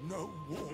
No war.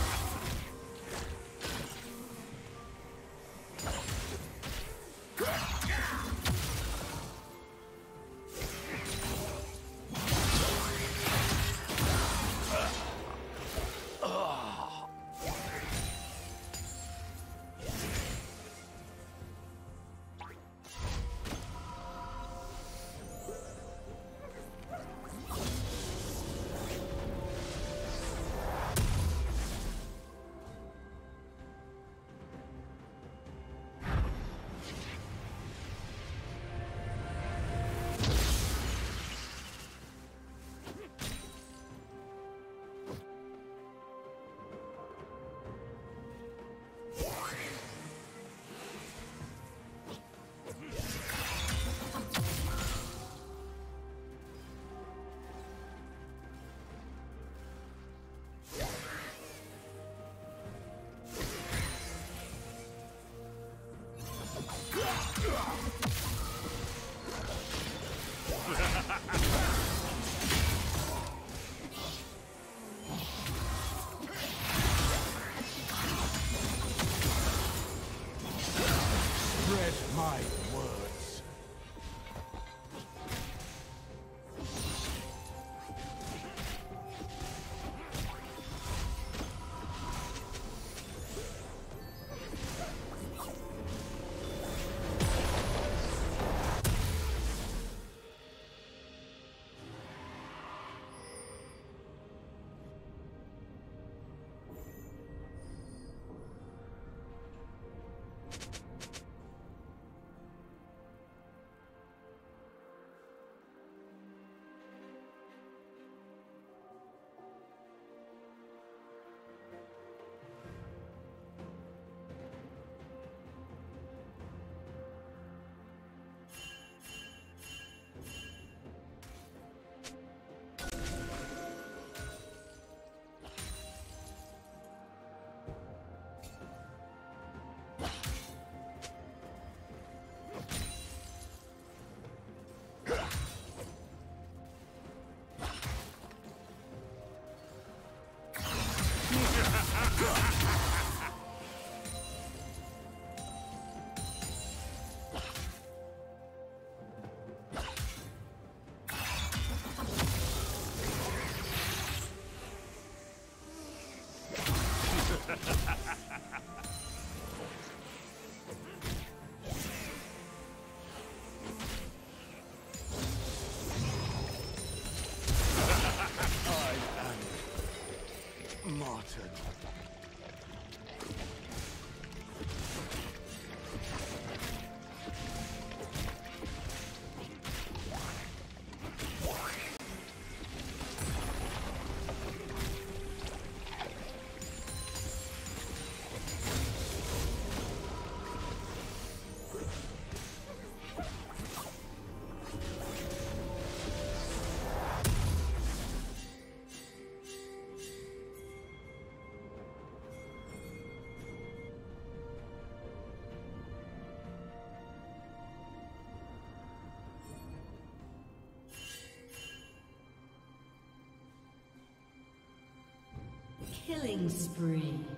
Killing spree.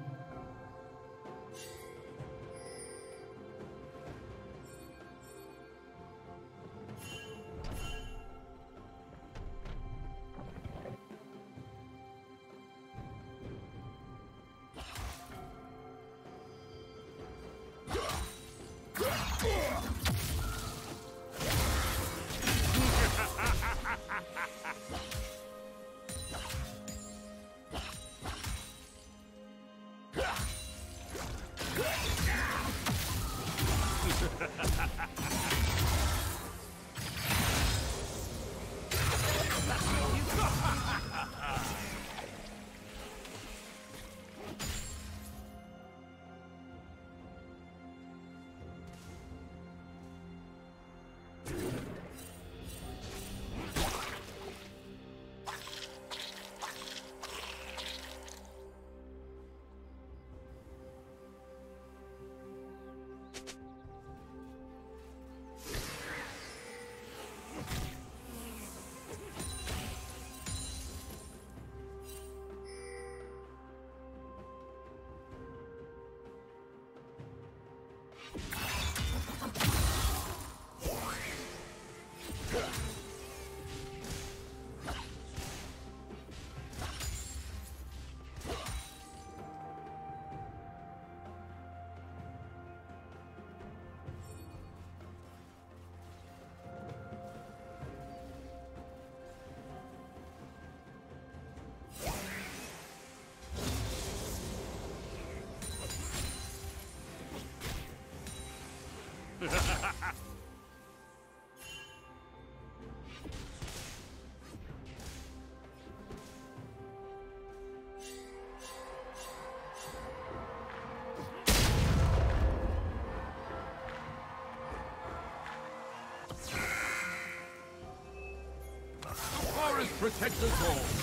Forest protects us all.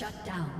Shut down.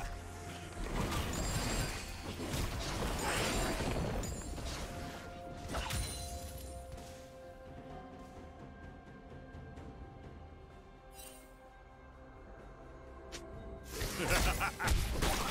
ハハハハ!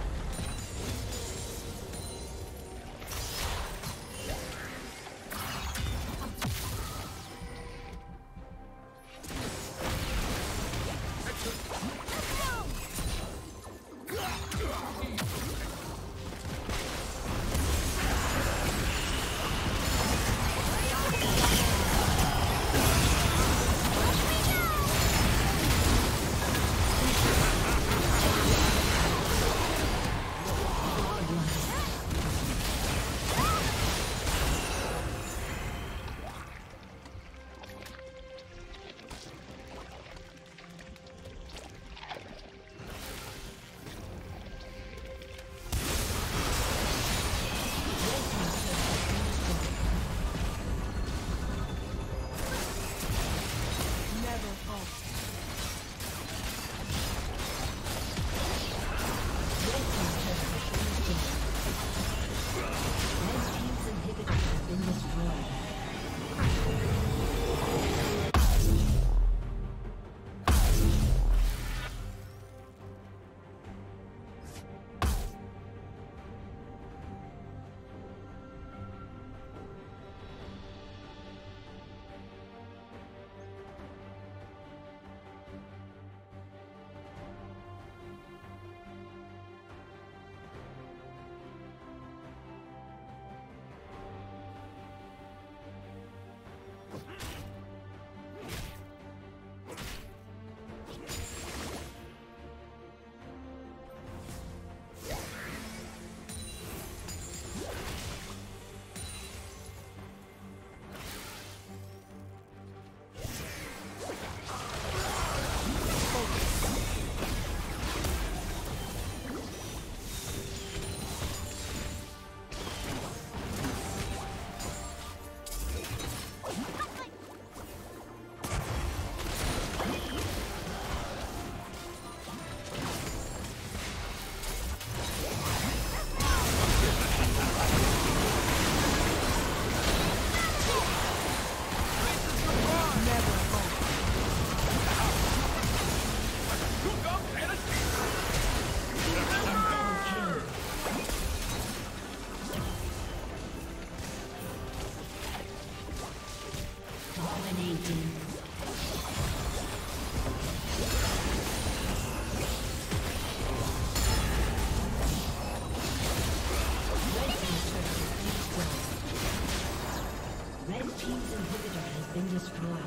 team's inhibitor has been destroyed.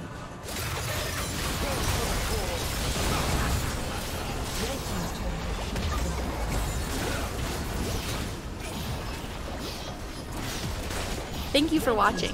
Red team's. Thank you for watching.